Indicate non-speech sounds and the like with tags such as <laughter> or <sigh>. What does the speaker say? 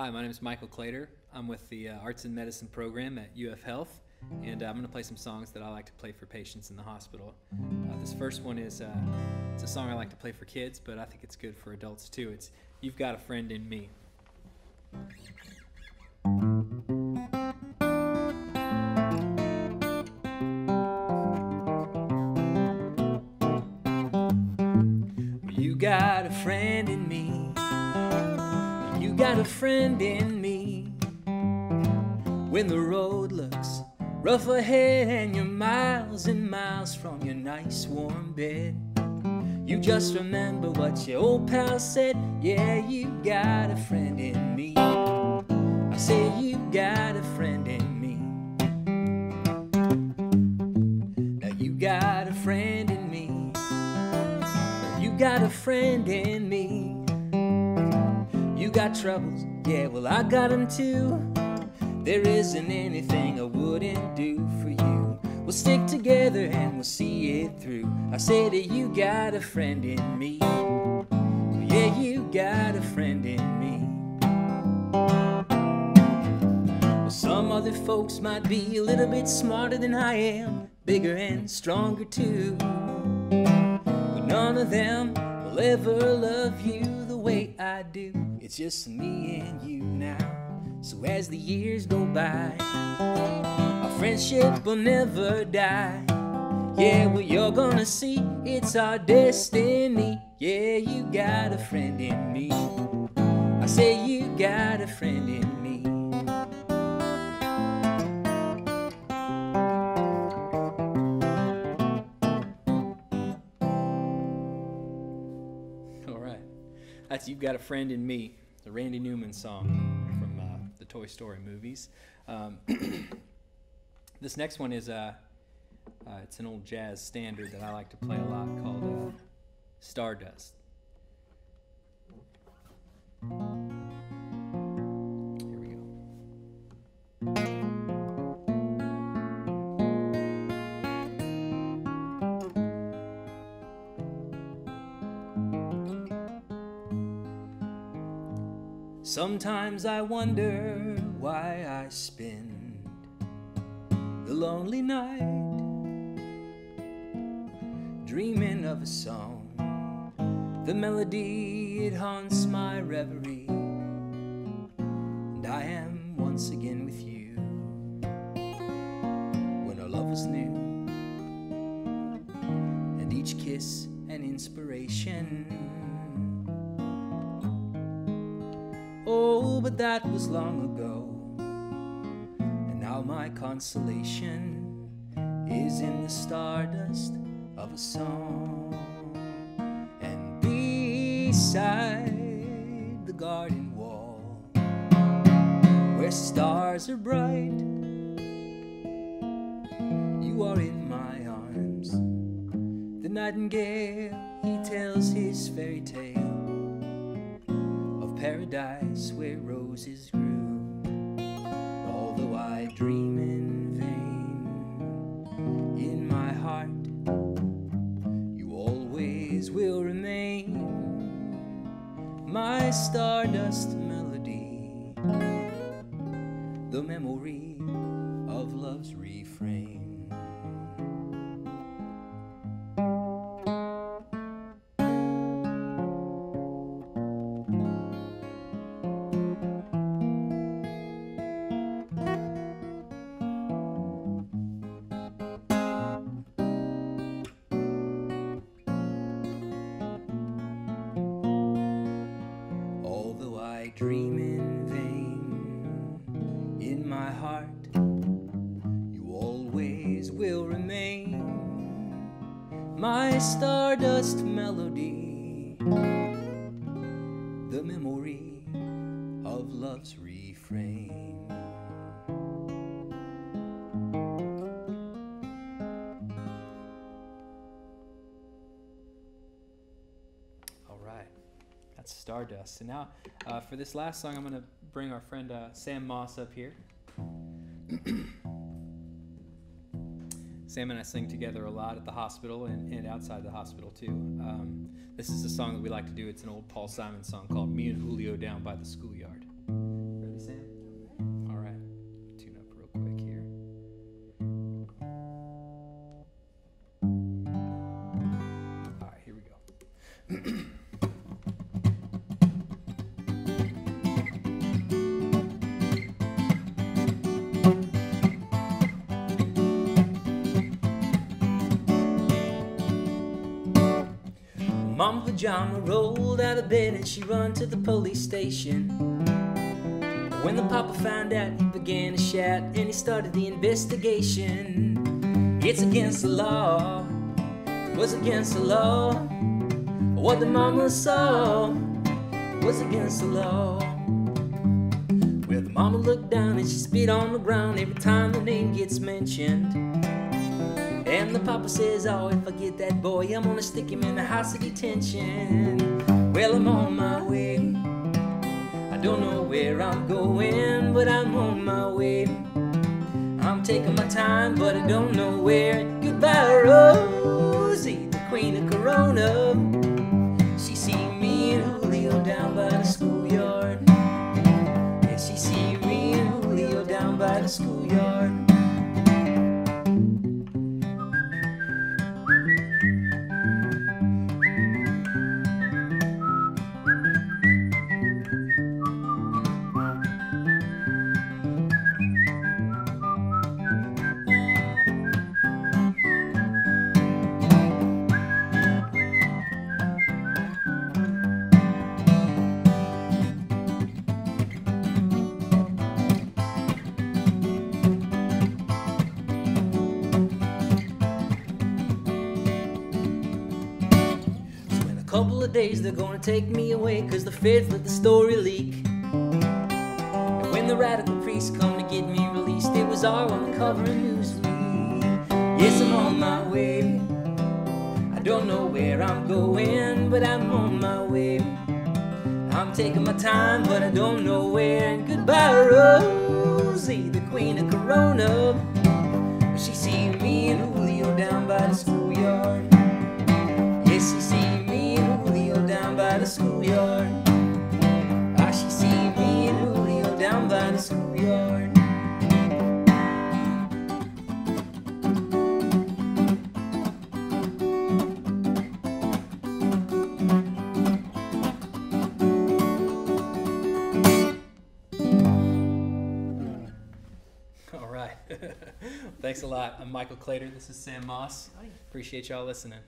Hi, my name is Michael Claytor. I'm with the uh, Arts in Medicine program at UF Health, and uh, I'm going to play some songs that I like to play for patients in the hospital. Uh, this first one is uh, it's a song I like to play for kids, but I think it's good for adults too. It's "You've Got a Friend in Me." You got a friend in me. You got a friend in me. When the road looks rough ahead and you're miles and miles from your nice warm bed, you just remember what your old pal said. Yeah, you got a friend in me. I say you got a friend in me. Now you got a friend in me. You got a friend in me. You got troubles, yeah, well, I got them too. There isn't anything I wouldn't do for you. We'll stick together and we'll see it through. I say that you got a friend in me. Yeah, you got a friend in me. Well, some other folks might be a little bit smarter than I am, bigger and stronger too. But none of them will ever love you way I do. It's just me and you now. So as the years go by, our friendship will never die. Yeah, well, you're gonna see it's our destiny. Yeah, you got a friend in me. I say you got a friend in me. That's You've Got a Friend in Me, the Randy Newman song from uh, the Toy Story movies. Um, <clears throat> this next one is uh, uh, it's an old jazz standard that I like to play a lot called uh, Stardust. Sometimes I wonder why I spend the lonely night dreaming of a song. The melody, it haunts my reverie. And I am once again with you when our love was new. And each kiss an inspiration. Oh, but that was long ago. And now my consolation is in the stardust of a song. And beside the garden wall, where stars are bright, you are in my arms. The nightingale, he tells his fairy tale paradise where roses grew. Although I dream in vain, in my heart you always will remain my stardust melody, the memory of love's refrain. Dream in vain, in my heart you always will remain my stardust melody, the memory of love's refrain. informed us. Now, uh, for this last song, I'm going to bring our friend uh, Sam Moss up here. <clears throat> Sam and I sing together a lot at the hospital and, and outside the hospital, too. Um, this is a song that we like to do. It's an old Paul Simon song called Me and Julio Down by the Schoolyard. Ready, Sam? All right. Tune up real quick here. All right, here we go. <clears throat> Mama Pajama rolled out of bed and she run to the police station. When the papa found out, he began to shout and he started the investigation. It's against the law, it was against the law. What the mama saw was against the law. Well, the mama looked down and she spit on the ground every time the name gets mentioned. And the papa says, Oh, if I get that boy, I'm gonna stick him in the house of detention. Well, I'm on my way. I don't know where I'm going, but I'm on my way. I'm taking my time, but I don't know where. Goodbye, Rosie, the queen of Corona. She seen me and Julio down by the schoolyard. Yeah, she seen me and Julio down by the schoolyard. Days they're gonna take me away Cause the feds let the story leak. And when the radical priests come to get me released It was all on the cover of Newsweek. Yes, I'm on my way. I don't know where I'm going But I'm on my way. I'm taking my time but I don't know where And goodbye Rosie, the queen of Corona. She seen me and Julio down by the schoolyard <laughs> Thanks a lot. I'm Michael Claytor. This is Sam Moss. Appreciate y'all listening.